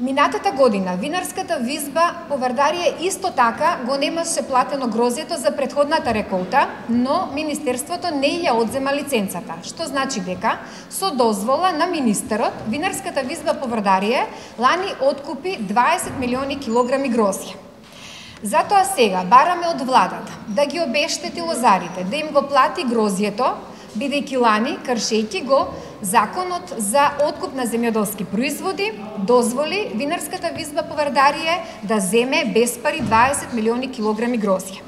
Минатата година винарската визба по Вардарија исто така го немаше платено грозјето за предходната реколта, но Министерството не ја одзема лиценцата, што значи дека со дозвола на министерот винарската визба по Вардарија лани откупи 20 милиони килограми грозје. Затоа сега бараме од владата да ги обештети лозарите, да им го плати грозјето, бидејќи лани, кршејќи го законот за откуп на земјоделски производи, дозволи винарската визба Повардарие да земе без пари 20 милиони килограми грозје.